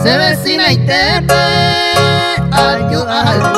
Se vecina y te ayuda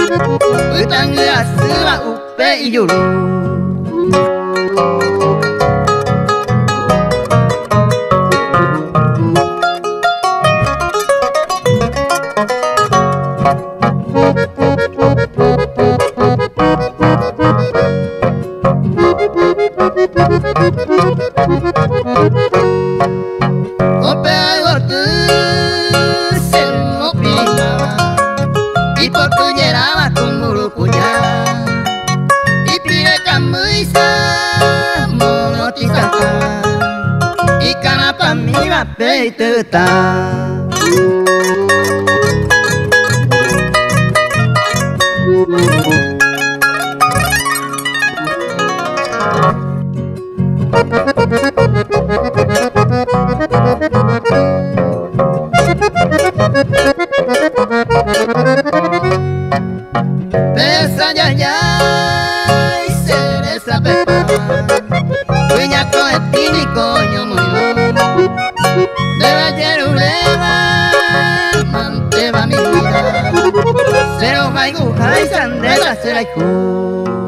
歌ぐ明日はうっぺい夜 Thank you. Matei tetap Essa 迷子解散でラスライフ